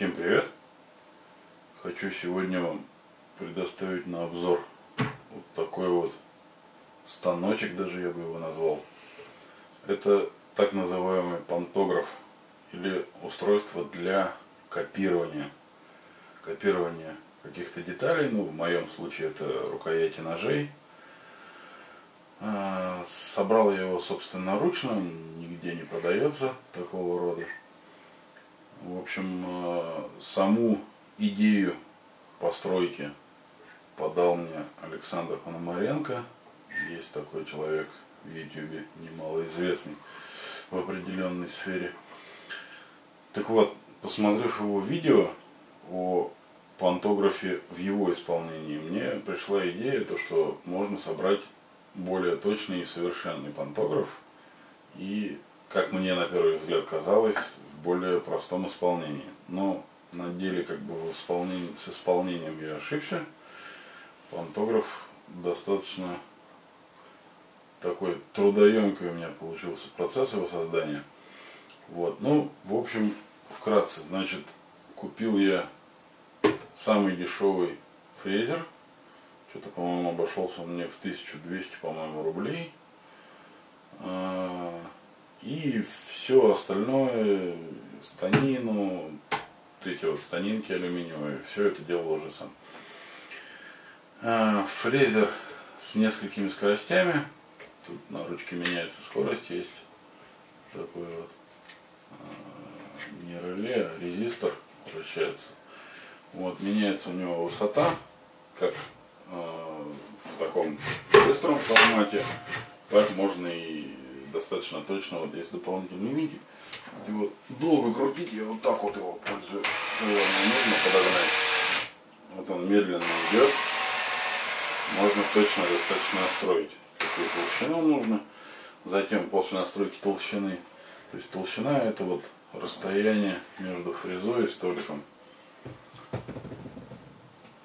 Всем привет! Хочу сегодня вам предоставить на обзор вот такой вот станочек, даже я бы его назвал. Это так называемый пантограф или устройство для копирования. Копирования каких-то деталей, ну в моем случае это рукояти ножей. А, собрал я его собственноручно, нигде не продается такого рода. В общем, э, саму идею постройки подал мне Александр Пономаренко. Есть такой человек в Ютубе, немалоизвестный в определенной сфере. Так вот, посмотрев его видео о пантографе в его исполнении, мне пришла идея, то, что можно собрать более точный и совершенный пантограф. И, как мне на первый взгляд казалось, более простом исполнении. Но на деле как бы с исполнением я ошибся. Пантограф достаточно такой трудоемкий у меня получился процесс его создания. Вот. Ну, в общем, вкратце, значит, купил я самый дешевый фрезер. Что-то, по-моему, обошелся мне в 1200, по-моему, рублей. А, и все остальное, станину, эти вот станинки алюминиевые, все это делал уже сам. А, фрезер с несколькими скоростями. Тут на ручке меняется скорость, есть такой вот а, не реле, а резистор вращается. Вот, меняется у него высота, как э, в таком быстром формате, так можно и достаточно точно. Вот есть дополнительный винтик. Его долго крутить, я вот так вот его пользуюсь. Наверное, нужно подогнать. Вот он медленно идет. Можно точно достаточно настроить, какую толщину нужно. Затем после настройки толщины, то есть толщина это вот расстояние между фрезой и столиком.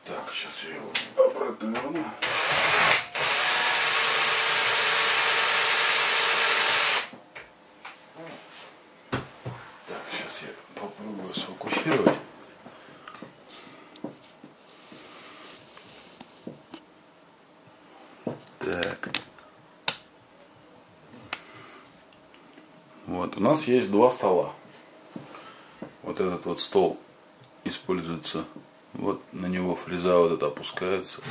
Так, сейчас я его обратно верну. сфотографировать. Так. Вот, у нас есть два стола. Вот этот вот стол используется, вот на него фреза вот это опускается.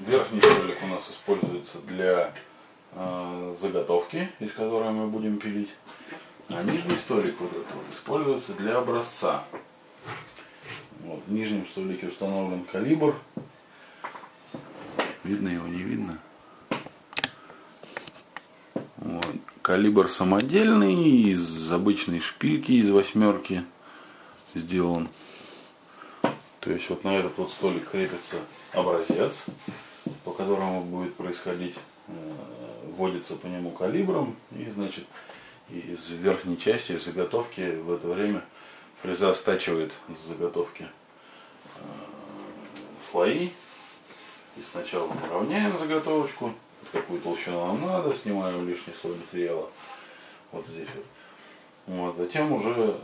Верхний столик у нас используется для э, заготовки, из которой мы будем пилить. А нижний столик вот этот вот используется для образца. Вот, в нижнем столике установлен калибр. Видно его, не видно? Вот. Калибр самодельный, из обычной шпильки, из восьмерки сделан. То есть вот на этот вот столик крепится образец, по которому будет происходить, э, вводится по нему калибром и значит из верхней части заготовки в это время фреза стачивает с заготовки э, слои. И сначала мы равняем заготовочку, какую толщину нам надо, снимаем лишний слой материала. Вот здесь вот. вот затем уже э,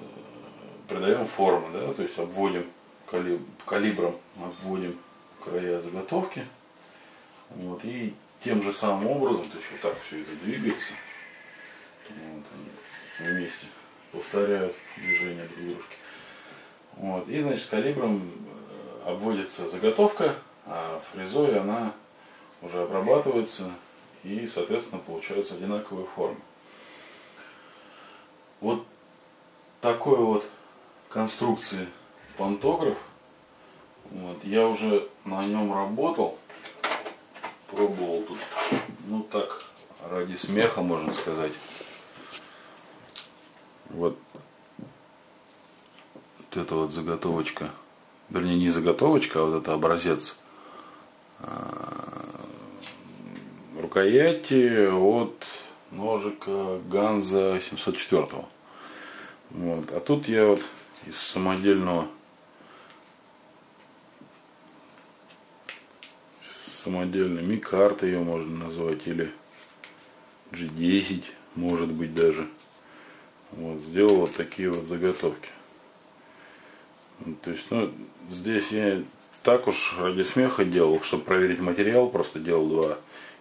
придаем формы, да, то есть обводим калиб, калибром, обводим края заготовки. Вот, и тем же самым образом, то есть вот так все это двигается. Вот они вместе повторяют движение друг. Вот. И значит калибром э, обводится заготовка, а фрезой она уже обрабатывается и соответственно получаются одинаковые формы. Вот такой вот конструкции пантограф. Вот, я уже на нем работал, пробовал тут, ну так, ради смеха можно сказать. Вот, вот эта вот заготовочка, вернее не заготовочка, а вот это образец а, рукояти от ножика Ганза 704. Вот. А тут я вот из самодельного самодельной микарты ее можно назвать или G10 может быть даже Вот, сделал вот такие вот заготовки. То есть, ну, здесь я так уж ради смеха делал, чтобы проверить материал, просто делал два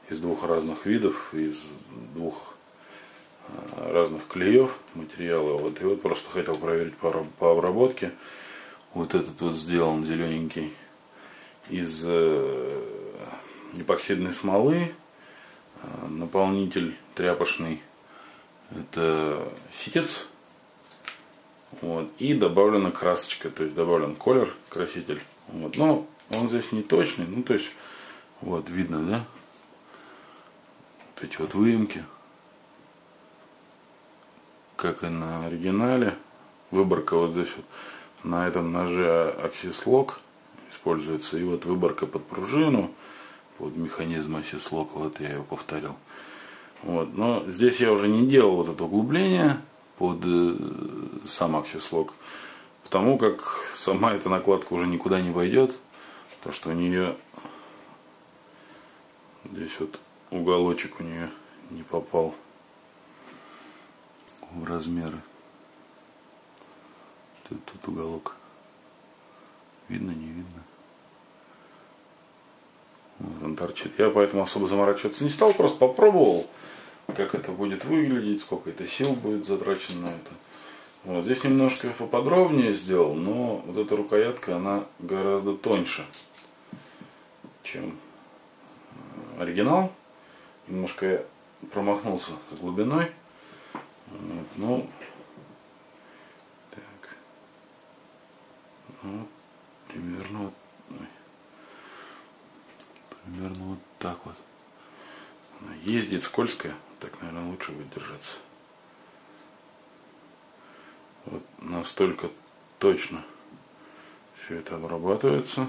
из двух разных видов, из двух а, разных клеев материала. Вот, и вот просто хотел проверить по, по обработке. Вот этот вот сделан зелененький из э, эпоксидной смолы, э, наполнитель тряпочный, это ситец, вот, и добавлена красочка, то есть добавлен колер, краситель. Вот, но он здесь не точный, ну то есть вот видно, да? Вот эти вот выемки, как и на оригинале. Выборка вот здесь вот на этом ноже аксислок используется. И вот выборка под пружину, под механизм аксислок, вот я его повторил. Вот. Но здесь я уже не делал вот это углубление под э, сам аксислок, потому как сама эта накладка уже никуда не пойдет, то что у нее здесь вот уголочек у нее не попал в размеры. Тут, тут уголок. Видно, не видно. Вот он торчит. Я поэтому особо заморачиваться не стал, просто попробовал, как это будет выглядеть, сколько это сил будет затрачено на это. Вот здесь немножко поподробнее сделал, но вот эта рукоятка, она гораздо тоньше, чем э, оригинал. Немножко я промахнулся с глубиной. Вот, ну, так. Ну, примерно вот, примерно вот так вот. Ездит скользкая, так, наверное, лучше будет держаться. Вот настолько точно все это обрабатывается.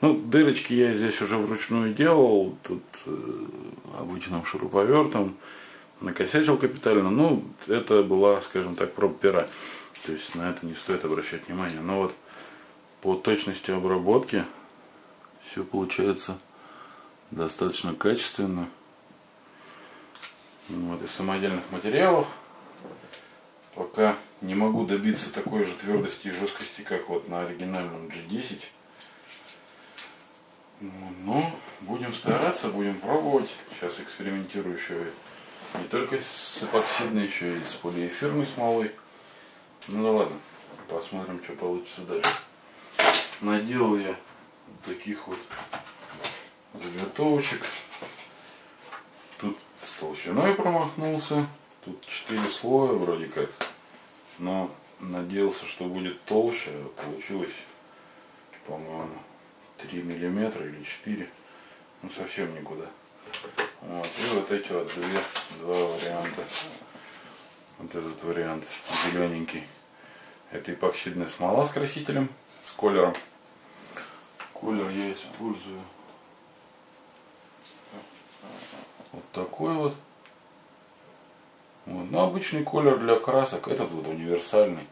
Ну, дырочки я здесь уже вручную делал, тут э, обычным шуруповертом, накосячил капитально. Ну, это была, скажем так, проб пера. То есть на это не стоит обращать внимание. Но вот по точности обработки все получается достаточно качественно. Вот из самодельных материалов. Пока не могу добиться такой же твердости и жесткости, как вот на оригинальном G10. Но будем стараться, будем пробовать. Сейчас экспериментирую еще не только с эпоксидной, еще и с полиэфирной смолой. Ну да ладно, посмотрим, что получится дальше. Наделал я таких вот заготовочек. Тут с толщиной промахнулся. Тут 4 слоя вроде как. Но надеялся, что будет толще. Получилось, по-моему, 3 миллиметра или 4. Ну совсем никуда. Вот. И вот эти вот две, два варианта. Вот этот вариант зелененький. Это эпоксидная смола с красителем, с колером. Колер я использую вот такой вот. вот. Но обычный колер для красок, этот вот универсальный.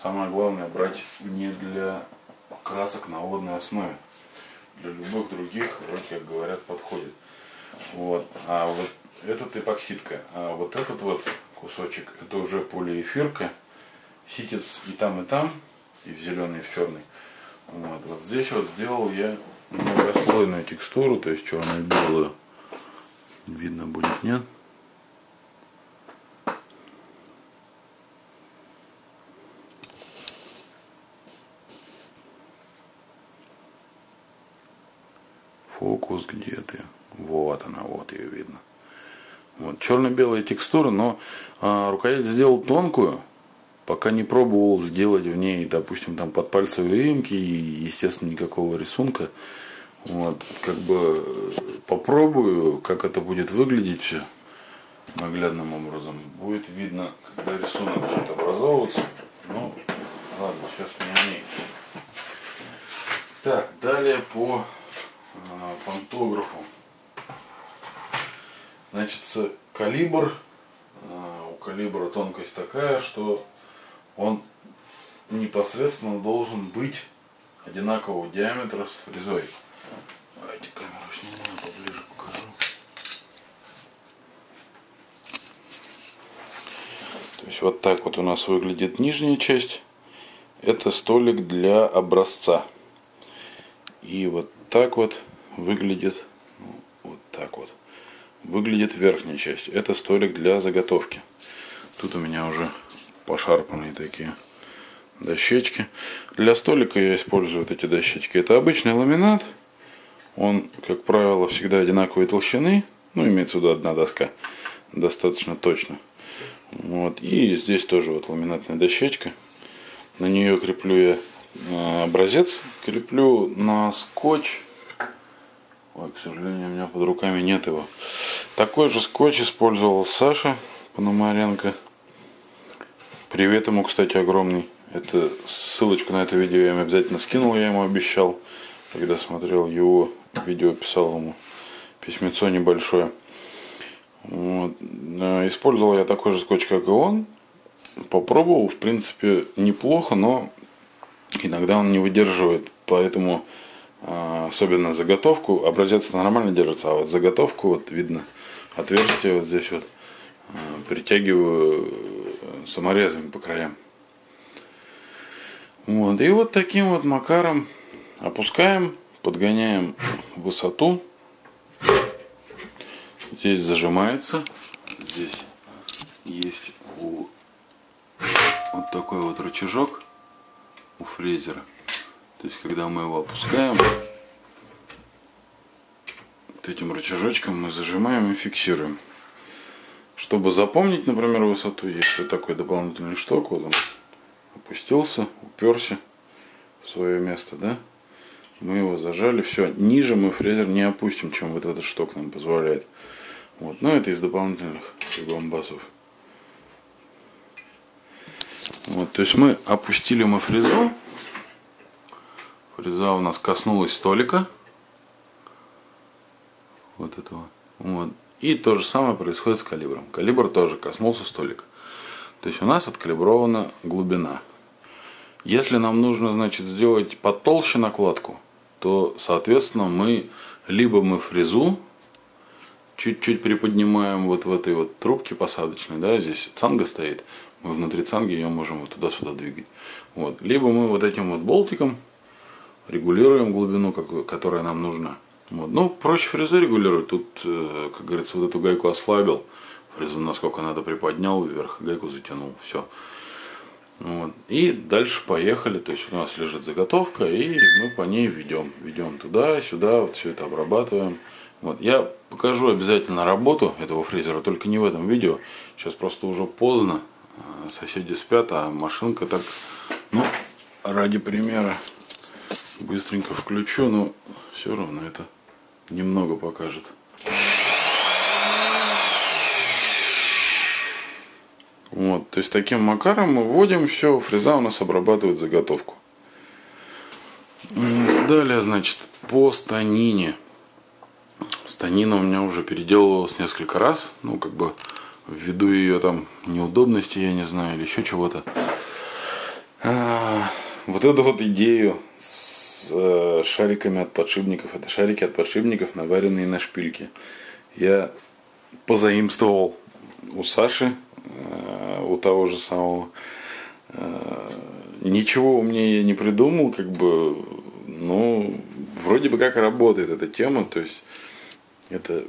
Самое главное брать не для красок на водной основе. Для любых других, вроде как говорят, подходит. Вот. А вот этот эпоксидка. А вот этот вот кусочек, это уже полиэфирка. Ситец и там, и там, и в зеленый, и в черный. Вот, вот здесь вот сделал я многослойную текстуру, то есть черную белую. Видно будет, нет? Фокус где ты? Вот она, вот ее видно. Вот, черно-белая текстура, но а, рукоять сделал тонкую, пока не пробовал сделать в ней, допустим, там подпальцевые выемки и, естественно, никакого рисунка. Вот, как бы попробую, как это будет выглядеть все наглядным образом. Будет видно, когда рисунок будет образовываться. Ну, ладно, сейчас не о ней. Так, далее по пантографу. Значит, калибр, э, у калибра тонкость такая, что он непосредственно должен быть одинакового диаметра с фрезой. Давайте камеру снимаю, поближе покажу. есть вот так вот у нас выглядит нижняя часть. Это столик для образца. И вот так вот выглядит, ну, вот так вот, выглядит верхняя часть. Это столик для заготовки. Тут у меня уже пошарпанные такие дощечки. Для столика я использую вот эти дощечки. Это обычный ламинат. Он, как правило, всегда одинаковой толщины. Ну, имеется виду одна доска. Достаточно точно. Вот. И здесь тоже вот ламинатная дощечка. На нее креплю я образец. Креплю на скотч. Ой, к сожалению, у меня под руками нет его. Такой же скотч использовал Саша Пономаренко. Привет ему, кстати, огромный. Это ссылочку на это видео я ему обязательно скинул, я ему обещал, когда смотрел его видео, писал ему письмецо небольшое. Вот. Э, использовал я такой же скотч, как и он. Попробовал, в принципе, неплохо, но иногда он не выдерживает. Поэтому, э, особенно заготовку, образец нормально держится, а вот заготовку, вот видно, отверстие вот здесь вот э, притягиваю саморезами по краям. Вот. И вот таким вот макаром опускаем, подгоняем высоту. Здесь зажимается. Здесь есть вот такой вот рычажок у фрезера. То есть, когда мы его опускаем, вот этим рычажочком мы зажимаем и фиксируем. Чтобы запомнить, например, высоту, есть вот такой дополнительный шток. Вот он опустился, уперся в свое место, да? Мы его зажали, все. Ниже мы фрезер не опустим, чем вот этот шток нам позволяет. Вот, но это из дополнительных бомбасов. Вот, то есть мы опустили мы фрезу. Фреза у нас коснулась столика. Вот этого. Вот. И то же самое происходит с калибром. Калибр тоже коснулся столика. То есть у нас откалибрована глубина. Если нам нужно, значит, сделать потолще накладку, то, соответственно, мы либо мы фрезу чуть-чуть приподнимаем вот в этой вот трубке посадочной, да, здесь цанга стоит, мы внутри цанги ее можем вот туда-сюда двигать. Вот. Либо мы вот этим вот болтиком регулируем глубину, которая нам нужна. Вот. Ну, проще фрезу регулировать. Тут, э, как говорится, вот эту гайку ослабил, фрезу насколько надо приподнял вверх, гайку затянул. Все. Вот. И дальше поехали, то есть у нас лежит заготовка, и мы по ней ведем. Ведем туда, сюда, вот все это обрабатываем. Вот. Я покажу обязательно работу этого фрезера, только не в этом видео. Сейчас просто уже поздно, соседи спят, а машинка так, ну, ради примера, быстренько включу, но все равно это немного покажет. Вот, то есть таким макаром мы вводим все, фреза у нас обрабатывает заготовку. Далее, значит, по станине. Станина у меня уже переделывалась несколько раз, ну, как бы, ввиду ее там неудобности, я не знаю, или еще чего-то. А, вот эту вот идею с э, шариками от подшипников, это шарики от подшипников, наваренные на шпильке. Я позаимствовал у Саши Э, у того же самого. Э, ничего умнее я не придумал, как бы, ну, вроде бы как работает эта тема, то есть это,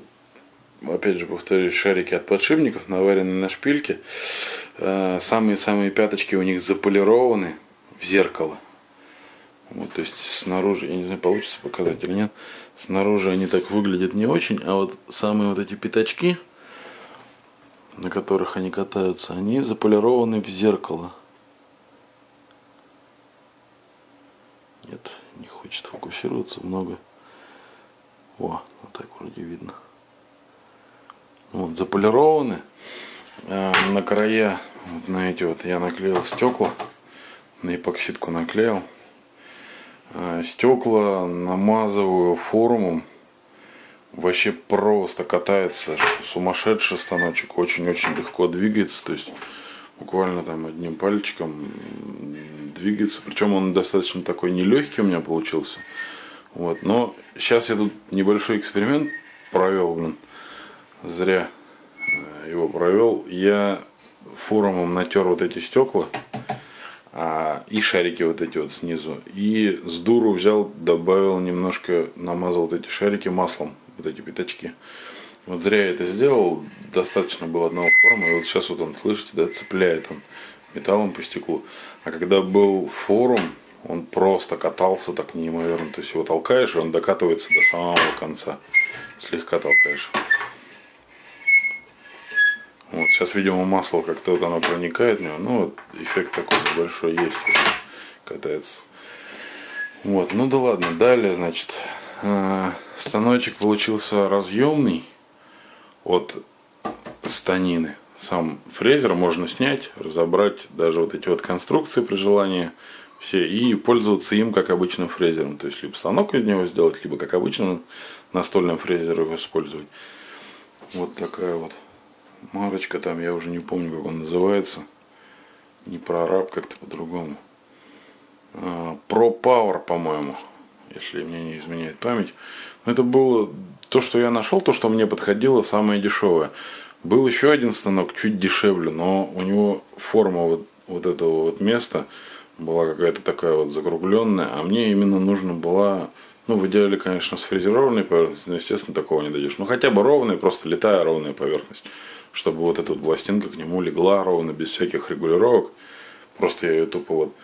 опять же, повторюсь, шарики от подшипников, наварены на шпильке, э, самые-самые пяточки у них заполированы в зеркало. Вот, то есть снаружи, я не знаю, получится показать или нет, снаружи они так выглядят не очень, а вот самые вот эти пятачки, на которых они катаются, они заполированы в зеркало. Нет, не хочет фокусироваться много. О, вот так вроде видно. Вот, заполированы. А, на края, вот на эти вот я наклеил стекла. На эпоксидку наклеил. А, стекла намазываю форумом вообще просто катается, сумасшедший станочек, очень-очень легко двигается, то есть буквально там одним пальчиком двигается, причем он достаточно такой нелегкий у меня получился, вот, но сейчас я тут небольшой эксперимент провел, блин, зря э, его провел, я форумом натер вот эти стекла а, и шарики вот эти вот снизу. И с дуру взял, добавил немножко, намазал вот эти шарики маслом, вот эти пятачки. Вот зря я это сделал, достаточно было одного форума, и вот сейчас вот он, слышите, да, цепляет он металлом по стеклу. А когда был форум, он просто катался так неимоверно. То есть его толкаешь, и он докатывается до самого конца. Слегка толкаешь. Вот, сейчас, видимо, масло как-то вот оно проникает в него. Ну, вот эффект такой большой есть. Катается. Вот, ну да ладно. Далее, значит, э, станочек получился разъемный от станины. Сам фрезер можно снять, разобрать даже вот эти вот конструкции при желании все и пользоваться им как обычным фрезером. То есть либо станок из него сделать, либо как обычным настольным фрезером использовать. Вот такая вот марочка там, я уже не помню, как он называется. Не прораб, как-то по-другому. А, Pro Power, по-моему, если мне не изменяет память. Но это было то, что я нашел, то, что мне подходило, самое дешевое. Был еще один станок, чуть дешевле, но у него форма вот, вот этого вот места была какая-то такая вот закругленная, а мне именно нужно была, ну, в идеале, конечно, с фрезерованной поверхностью, но, естественно, такого не дойдешь. Ну, хотя бы ровная, просто летая ровная поверхность чтобы вот эта вот пластинка к нему легла ровно, без всяких регулировок. Просто я ее тупо вот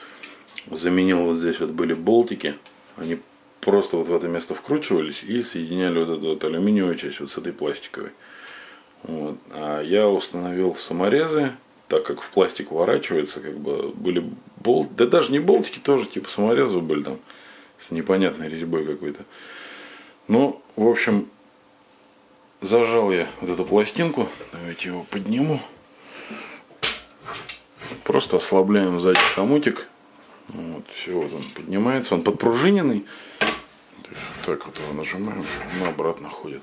заменил, вот здесь вот были болтики, они просто вот в это место вкручивались и соединяли вот эту вот алюминиевую часть вот с этой пластиковой. Вот. А я установил саморезы, так как в пластик ворачивается, как бы были болт, да даже не болтики тоже, типа саморезы были там с непонятной резьбой какой-то. Ну, в общем, Зажал я вот эту пластинку. Давайте его подниму. Просто ослабляем сзади хомутик. Вот, все, вот он поднимается. Он подпружиненный. Так вот его нажимаем, он обратно ходит.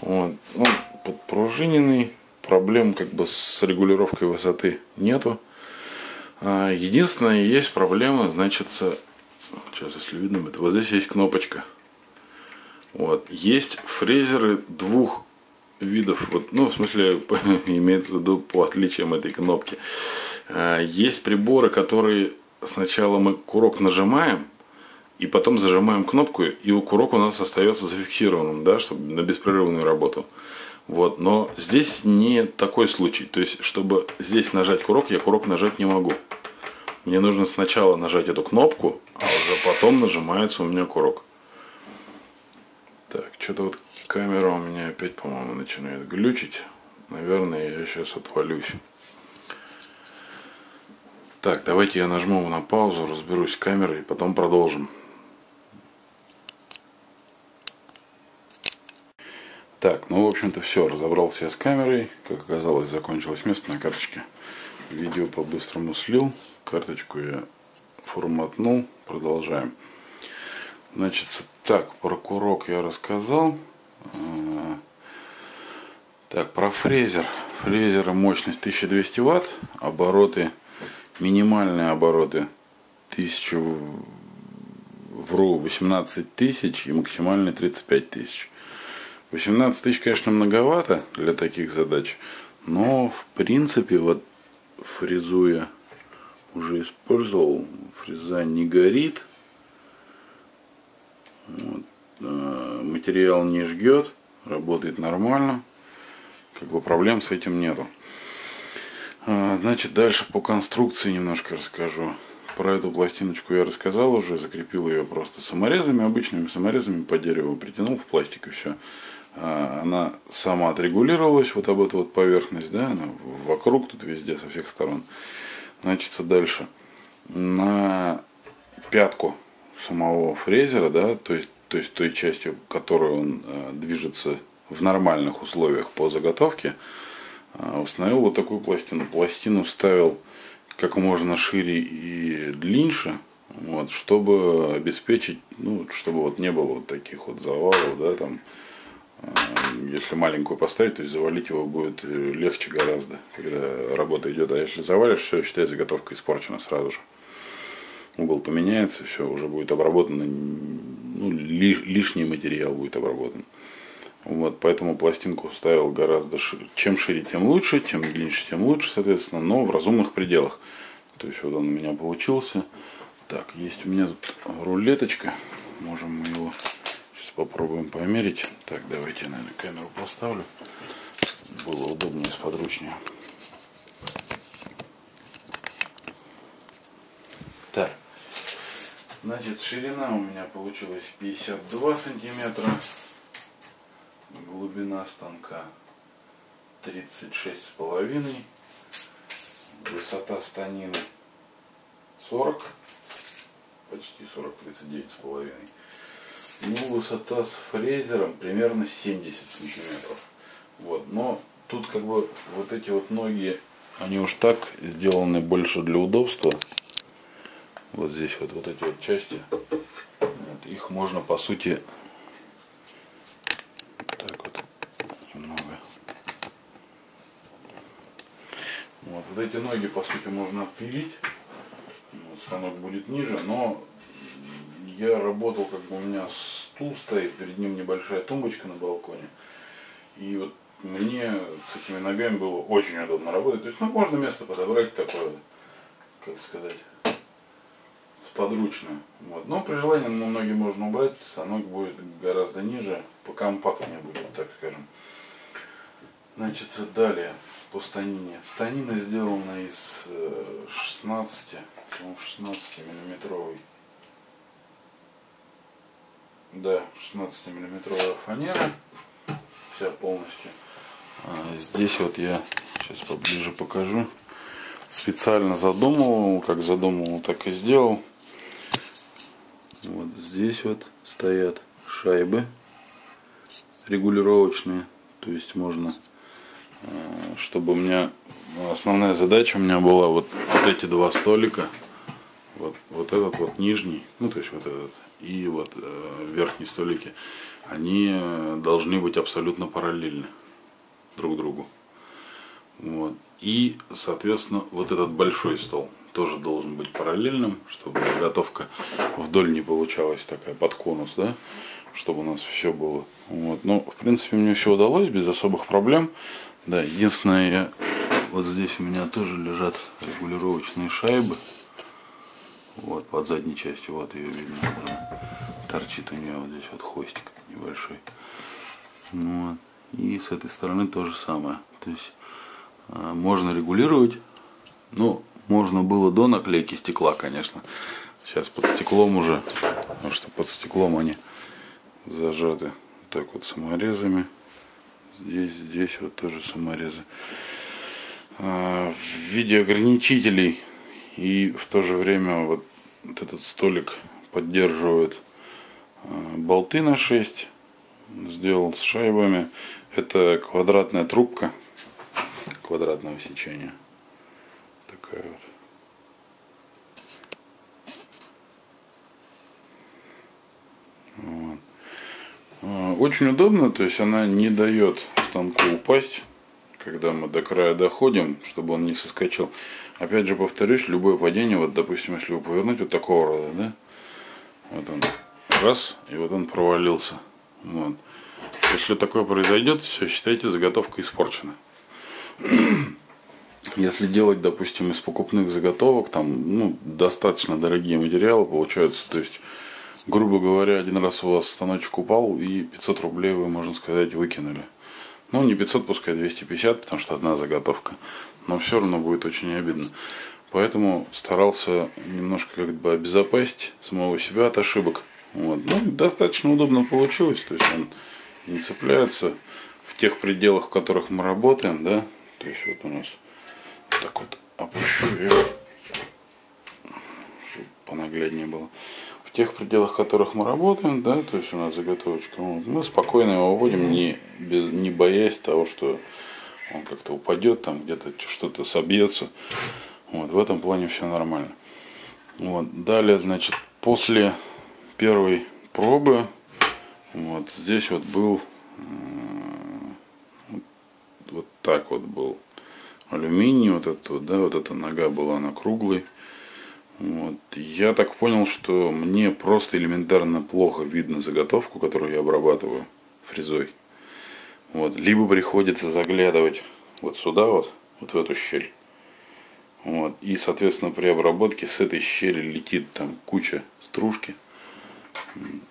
Вот, он подпружиненный. Проблем как бы с регулировкой высоты нету. А, единственное, есть проблема, значит, сейчас, если видно, это вот здесь есть кнопочка. Вот. Есть фрезеры двух видов, вот, ну, в смысле, имеется в виду по отличиям этой кнопки. А, есть приборы, которые сначала мы курок нажимаем, и потом зажимаем кнопку, и у курок у нас остается зафиксированным, да, чтобы на беспрерывную работу. Вот, но здесь не такой случай. То есть, чтобы здесь нажать курок, я курок нажать не могу. Мне нужно сначала нажать эту кнопку, а уже потом нажимается у меня курок. Так, что-то вот камера у меня опять, по-моему, начинает глючить. Наверное, я сейчас отвалюсь. Так, давайте я нажму на паузу, разберусь с камерой потом продолжим. Так, ну, в общем-то, все, разобрался я с камерой. Как оказалось, закончилось место на карточке. Видео по-быстрому слил. Карточку я форматнул. Продолжаем. Значит, так, про курок я рассказал. Так, про фрезер. Фрезера мощность 1200 ватт, обороты, минимальные обороты 1000, вру, 18 тысяч и максимальные 35 тысяч. 18 тысяч, конечно, многовато для таких задач, но в принципе вот фрезуя уже использовал, фреза не горит, Э, материал не жгет, работает нормально. Как бы проблем с этим нету. А, значит, дальше по конструкции немножко расскажу. Про эту пластиночку я рассказал уже, закрепил ее просто саморезами, обычными саморезами по дереву, притянул в пластик и все. А, она сама отрегулировалась, вот об эту вот поверхность, да, она вокруг тут везде, со всех сторон. Значит, дальше. На пятку самого фрезера, да, то есть, то есть той частью, которой он э, движется в нормальных условиях по заготовке, э, установил вот такую пластину. Пластину ставил как можно шире и длиннее, вот, чтобы обеспечить, ну, чтобы вот не было вот таких вот завалов, да, там, э, если маленькую поставить, то есть завалить его будет легче гораздо, когда работа идет, а если завалишь, все, считай, заготовка испорчена сразу же угол поменяется, все, уже будет обработано, ну, лишний материал будет обработан. Вот, поэтому пластинку ставил гораздо шире. Чем шире, тем лучше, чем длиннее, тем лучше, соответственно, но в разумных пределах. То есть вот он у меня получился. Так, есть у меня тут рулеточка. Можем мы его сейчас попробуем померить. Так, давайте наверное, камеру поставлю. Было удобнее, сподручнее. Так, значит, ширина у меня получилась 52 сантиметра. Глубина станка 36 с половиной. Высота станины 40 почти 40 39 с половиной. Ну высота с фрезером примерно 70 сантиметров. Вот но тут как бы вот эти вот ноги они уж так сделаны больше для удобства вот здесь вот вот эти вот части вот, их можно по сути Вот эти ноги, по сути, можно отпилить. Вот, станок будет ниже, но я работал, как бы у меня стул стоит, перед ним небольшая тумбочка на балконе. И вот мне с этими ногами было очень удобно работать. То есть, ну, можно место подобрать такое, как сказать, подручное. Вот. Но при желании ну, ноги можно убрать, станок будет гораздо ниже, покомпактнее будет, так скажем. Значит, далее по станине. Станина сделана из 16, 16 миллиметровой. Да, 16 миллиметровая фанера. Вся полностью. А здесь вот я сейчас поближе покажу. Специально задумывал, как задумывал, так и сделал. Вот здесь вот стоят шайбы регулировочные. То есть можно чтобы у меня основная задача у меня была вот, вот эти два столика, вот, вот этот вот нижний, ну то есть вот этот и вот э, верхние столики, они должны быть абсолютно параллельны друг другу. Вот. И, соответственно, вот этот большой стол тоже должен быть параллельным, чтобы заготовка вдоль не получалась такая под конус, да, чтобы у нас все было. Вот. Ну, в принципе, мне все удалось без особых проблем. Да, единственное, я, вот здесь у меня тоже лежат регулировочные шайбы. Вот, под задней частью, вот ее видно. Да. Торчит у нее вот здесь вот хвостик небольшой. Вот. И с этой стороны то же самое. То есть а, можно регулировать. Ну, можно было до наклейки стекла, конечно. Сейчас под стеклом уже, потому что под стеклом они зажаты так вот саморезами. Здесь, здесь вот тоже саморезы. А, в виде ограничителей и в то же время вот, вот этот столик поддерживает а, болты на 6 сделал с шайбами это квадратная трубка квадратного сечения такая вот А, очень удобно, то есть она не дает станку упасть, когда мы до края доходим, чтобы он не соскочил. Опять же повторюсь, любое падение, вот допустим, если его повернуть вот такого рода, да, вот он, раз, и вот он провалился. Вот. Если такое произойдет, все, считайте, заготовка испорчена. Если делать, допустим, из покупных заготовок, там, ну, достаточно дорогие материалы получаются, то есть грубо говоря, один раз у вас станочек упал и 500 рублей вы, можно сказать, выкинули. Ну, не 500, пускай 250, потому что одна заготовка. Но все равно будет очень обидно. Поэтому старался немножко как бы обезопасить самого себя от ошибок. Вот. Ну, достаточно удобно получилось. То есть он не цепляется в тех пределах, в которых мы работаем, да. То есть вот у нас так вот опущу ее, чтобы понагляднее было в тех пределах, в которых мы работаем, да, то есть у нас заготовочка, вот, мы спокойно его выводим, не, без, не боясь того, что он как-то упадет, там где-то что-то собьется. Вот, в этом плане все нормально. Вот, далее, значит, после первой пробы, вот здесь вот был, вот так вот был алюминий, вот это, да, вот эта нога была на круглой. Вот. Я так понял, что мне просто элементарно плохо видно заготовку, которую я обрабатываю фрезой. Вот. Либо приходится заглядывать вот сюда вот, вот в эту щель. Вот. И, соответственно, при обработке с этой щели летит там куча стружки.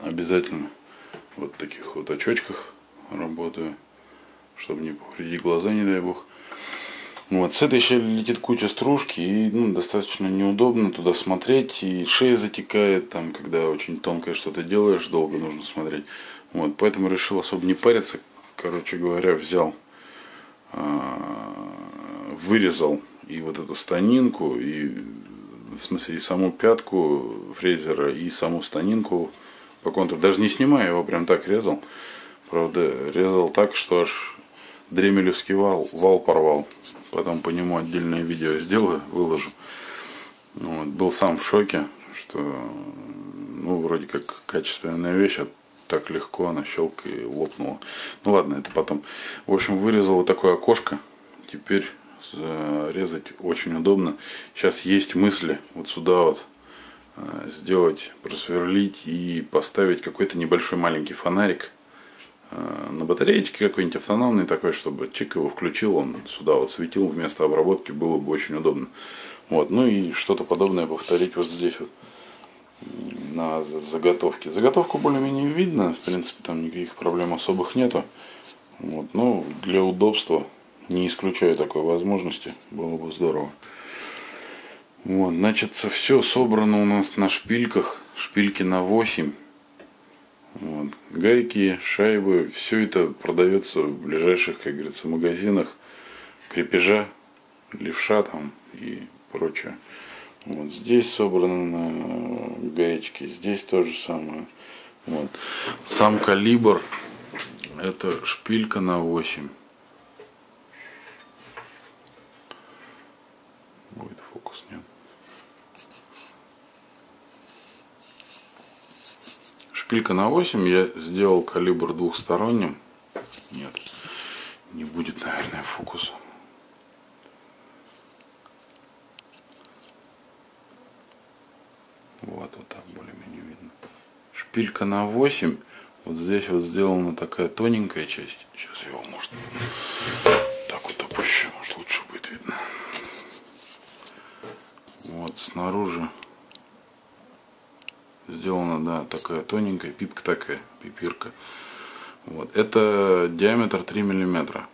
Обязательно вот таких вот очочках работаю, чтобы не повредить глаза, не дай бог. Вот, с этой щели летит куча стружки, и ну, достаточно неудобно туда смотреть, и шея затекает, там, когда очень тонкое что-то делаешь, долго нужно смотреть. Вот, поэтому решил особо не париться. Короче говоря, взял, а, вырезал и вот эту станинку, и в смысле и саму пятку фрезера, и саму станинку по контуру. Даже не снимая его, прям так резал. Правда, резал так, что аж дремелевский вал, вал порвал. Потом по нему отдельное видео сделаю, выложу. Вот. Был сам в шоке, что ну, вроде как качественная вещь, а так легко она щелк и лопнула. Ну ладно, это потом. В общем, вырезал вот такое окошко. Теперь резать очень удобно. Сейчас есть мысли вот сюда вот э, сделать, просверлить и поставить какой-то небольшой маленький фонарик на батареечке какой-нибудь автономный такой, чтобы чик его включил, он сюда вот светил вместо обработки, было бы очень удобно. Вот, ну и что-то подобное повторить вот здесь вот на заготовке. Заготовку более-менее видно, в принципе там никаких проблем особых нету. Вот, но для удобства не исключаю такой возможности, было бы здорово. Вот, значит, все собрано у нас на шпильках, шпильки на 8 вот. Гайки, шайбы, все это продается в ближайших, как говорится, магазинах крепежа, левша там и прочее. Вот здесь собраны гаечки, здесь то же самое. Вот. Сам калибр это шпилька на 8. Будет фокус, нет? Шпилька на 8 я сделал калибр двухсторонним. Нет, не будет, наверное, фокуса. Вот, вот так более-менее видно. Шпилька на 8. Вот здесь вот сделана такая тоненькая часть. Сейчас его может так вот опущу, может лучше будет видно. Вот снаружи сделана, да, такая тоненькая, пипка такая, пипирка. Вот. Это диаметр 3 миллиметра.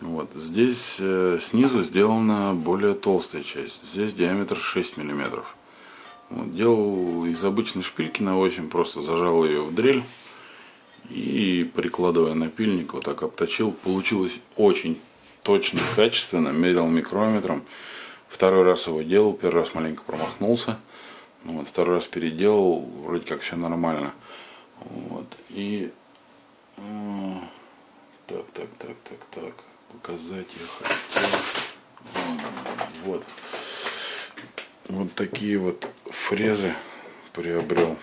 Вот. Здесь э, снизу сделана более толстая часть. Здесь диаметр 6 миллиметров. Вот. Делал из обычной шпильки на 8, просто зажал ее в дрель и прикладывая напильник, вот так обточил. Получилось очень точно, качественно, мерил микрометром. Второй раз его делал, первый раз маленько промахнулся. Вот, второй раз переделал, вроде как все нормально. Вот, и э, так, так, так, так, так, показать я хотел. Вот. Вот такие вот фрезы приобрел.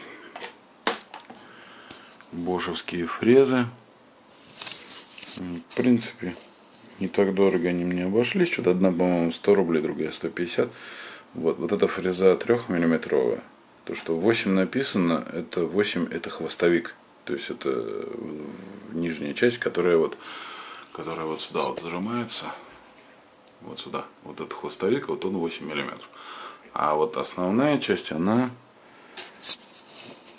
Бошевские фрезы. В принципе, не так дорого они мне обошлись. Что-то одна, по-моему, 100 рублей, другая 150. Вот, вот эта фреза 3 миллиметровая. То, что 8 написано, это 8 это хвостовик. То есть это нижняя часть, которая вот, которая вот сюда вот зажимается. Вот сюда. Вот этот хвостовик, вот он 8 миллиметров. А вот основная часть, она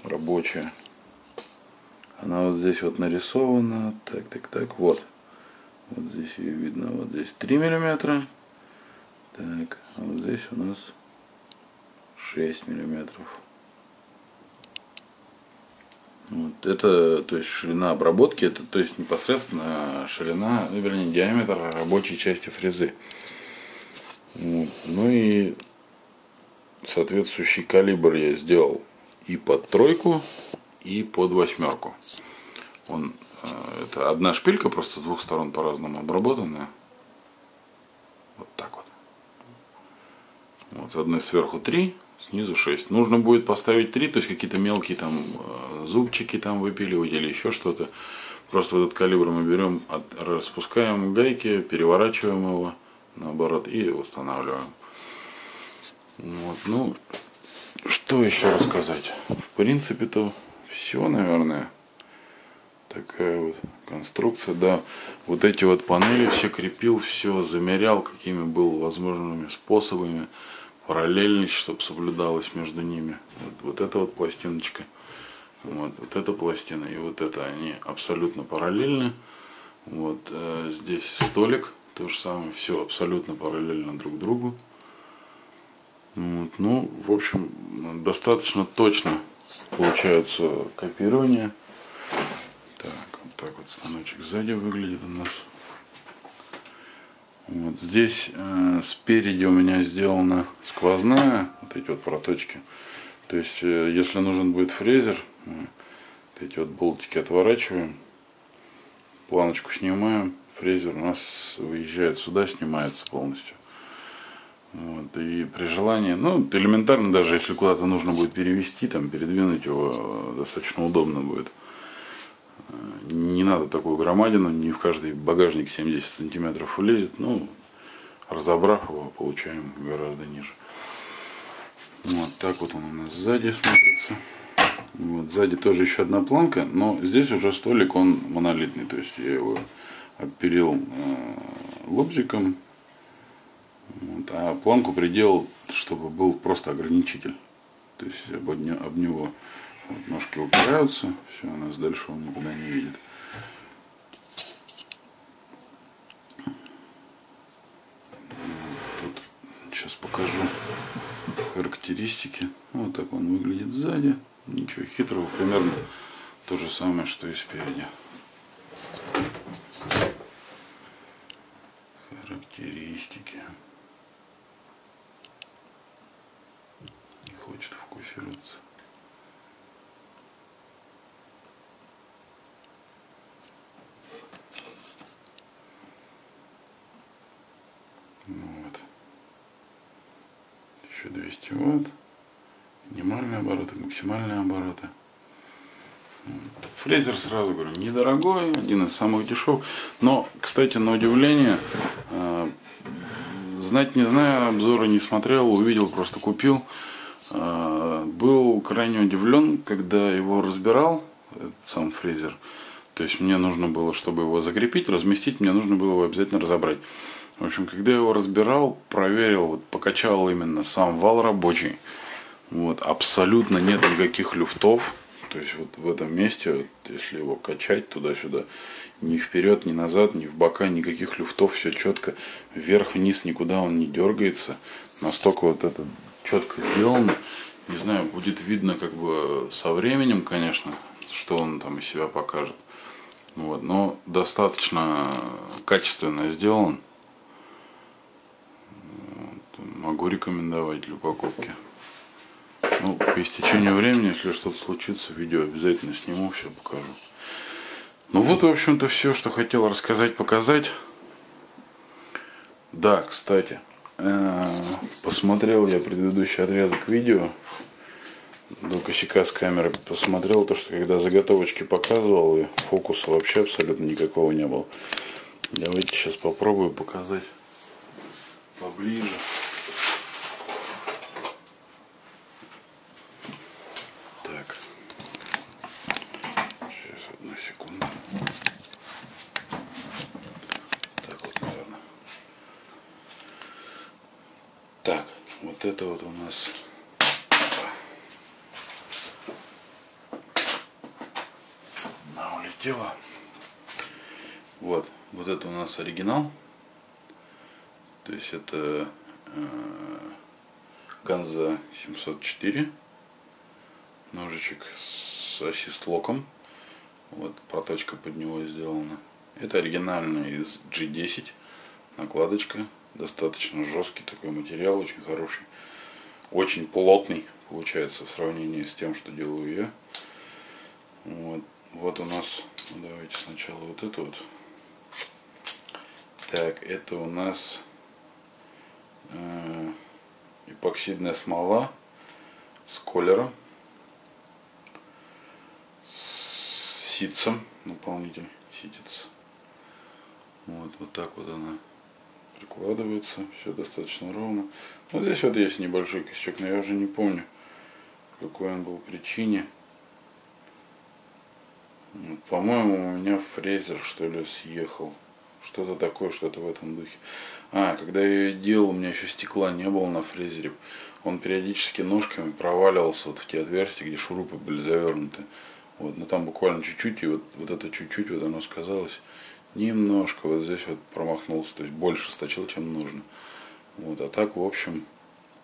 рабочая. Она вот здесь вот нарисована. Так, так, так, вот. Вот здесь ее видно. Вот здесь 3 миллиметра. Так, а вот здесь у нас 6 миллиметров. Вот это, то есть ширина обработки, это то есть непосредственно ширина, ну, вернее диаметр рабочей части фрезы. Вот. Ну и соответствующий калибр я сделал и под тройку, и под восьмерку. Он, э, это одна шпилька, просто с двух сторон по-разному обработанная. Вот так вот. Вот с одной сверху 3, снизу 6. Нужно будет поставить 3, то есть какие-то мелкие там э, зубчики там выпиливать или еще что-то. Просто вот этот калибр мы берем, от, распускаем гайки, переворачиваем его наоборот и восстанавливаем. Вот, ну, что еще рассказать? В принципе-то все, наверное. Такая вот конструкция, да. Вот эти вот панели все крепил, все замерял, какими было возможными способами. Параллельность, чтобы соблюдалось между ними. Вот, вот эта вот пластиночка, вот, вот эта пластина и вот эта, они абсолютно параллельны. Вот э, здесь столик, то же самое, все абсолютно параллельно друг другу. Вот, ну, в общем, достаточно точно получается копирование. Так, вот так вот станочек сзади выглядит у нас. Вот здесь э, спереди у меня сделана сквозная, вот эти вот проточки. То есть, э, если нужен будет фрезер, мы вот эти вот болтики отворачиваем, планочку снимаем, фрезер у нас выезжает сюда, снимается полностью. Вот, и при желании, ну, элементарно даже, если куда-то нужно будет перевести, там, передвинуть его, э, достаточно удобно будет. Не надо такую громадину, не в каждый багажник 70 сантиметров влезет, ну, разобрав его, получаем гораздо ниже. Вот так вот он у нас сзади смотрится. Вот, сзади тоже еще одна планка, но здесь уже столик, он монолитный, то есть я его обперил э, лобзиком, вот, а планку приделал, чтобы был просто ограничитель. То есть об, об него вот, ножки упираются, все, у нас дальше он никуда не едет. Тут сейчас покажу характеристики. Вот так он выглядит сзади. Ничего хитрого, примерно то же самое, что и спереди. Характеристики. Не хочет фокусироваться. 1200 ватт, минимальные обороты, максимальные обороты. Фрезер, сразу говорю, недорогой, один из самых дешевых. Но, кстати, на удивление, э, знать не знаю, обзоры не смотрел, увидел, просто купил. Э, был крайне удивлен, когда его разбирал, этот сам фрезер. То есть мне нужно было, чтобы его закрепить, разместить, мне нужно было его обязательно разобрать. В общем, когда я его разбирал, проверил, вот, покачал именно сам вал рабочий. Вот, абсолютно нет никаких люфтов. То есть вот в этом месте, вот, если его качать туда-сюда, ни вперед, ни назад, ни в бока, никаких люфтов, все четко. Вверх-вниз никуда он не дергается. Настолько вот это четко сделано. Не знаю, будет видно как бы со временем, конечно, что он там из себя покажет. Вот, но достаточно качественно сделан могу рекомендовать для покупки. Ну, по истечению времени, если что-то случится, видео обязательно сниму, все покажу. Ну вот, в общем-то, все, что хотел рассказать, показать. Да, кстати, э, посмотрел я предыдущий отрезок видео до косяка с камеры, посмотрел то, что когда заготовочки показывал, и фокуса вообще абсолютно никакого не было. Давайте сейчас попробую показать поближе. вот это вот у нас она улетела. Вот, вот это у нас оригинал. То есть это э, Ганза 704 ножичек с ассистлоком. Вот проточка под него сделана. Это оригинальный из G10 накладочка достаточно жесткий такой материал, очень хороший, очень плотный получается в сравнении с тем, что делаю я. Вот, вот у нас, давайте сначала вот это вот. Так, это у нас э, эпоксидная смола с колером, с ситцем, наполнитель ситец. Вот, вот так вот она прикладывается, все достаточно ровно. Вот здесь вот есть небольшой косячок, но я уже не помню, какой он был причине. По-моему, у меня фрезер, что ли, съехал. Что-то такое, что-то в этом духе. А, когда я ее делал, у меня еще стекла не было на фрезере. Он периодически ножками проваливался вот в те отверстия, где шурупы были завернуты. Вот, но там буквально чуть-чуть, и вот, вот это чуть-чуть, вот оно сказалось. Немножко вот здесь вот промахнулся, то есть больше сточил, чем нужно. Вот, а так, в общем,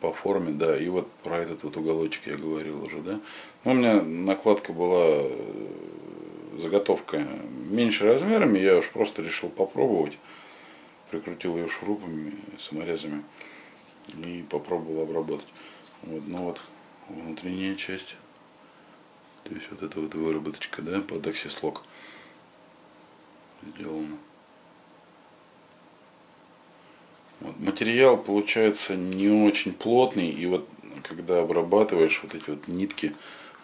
по форме, да, и вот про этот вот уголочек я говорил уже, да. Ну, у меня накладка была э, заготовка меньше размерами, я уж просто решил попробовать. Прикрутил ее шурупами, саморезами и попробовал обработать. Вот, ну вот внутренняя часть. То есть вот эта вот выработочка, да, под аксислок сделана. Вот, материал получается не очень плотный, и вот когда обрабатываешь вот эти вот нитки,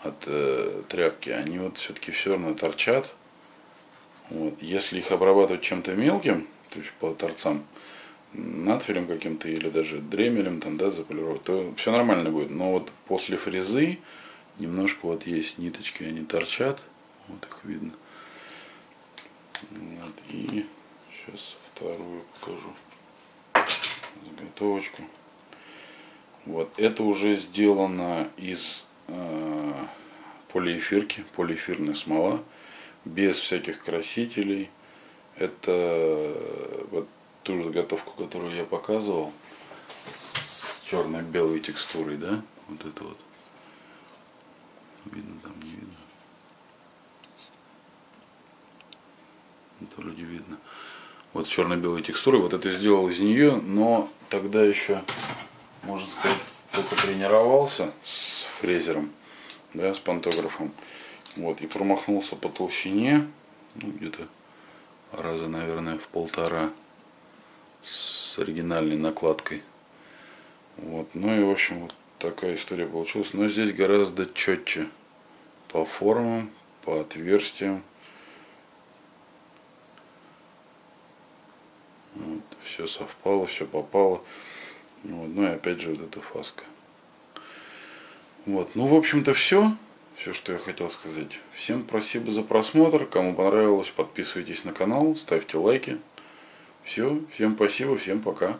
от э, тряпки, они вот все-таки все равно торчат. Вот. Если их обрабатывать чем-то мелким, то есть по торцам, надфилем каким-то или даже дремелем там, да, заполировать, то все нормально будет. Но вот после фрезы немножко вот есть ниточки, они торчат, вот их видно. Вот. И сейчас вторую покажу заготовочку. Вот это уже сделано из Э, полиэфирки, полиэфирная смола, без всяких красителей. Это вот ту заготовку, которую я показывал, с черно-белой текстурой, да, вот это вот. Видно там, Это вроде видно. Вот черно-белой текстурой, вот это сделал из нее, но тогда еще, можно сказать, только тренировался с фрезером, да, с пантографом. Вот, и промахнулся по толщине, ну, где-то раза, наверное, в полтора с оригинальной накладкой. Вот, ну и в общем вот такая история получилась. Но здесь гораздо четче по формам, по отверстиям. Вот, все совпало, все попало. Вот, ну и опять же вот эта фаска. Вот, ну в общем-то все. Все, что я хотел сказать. Всем спасибо за просмотр. Кому понравилось, подписывайтесь на канал, ставьте лайки. Все, всем спасибо, всем пока.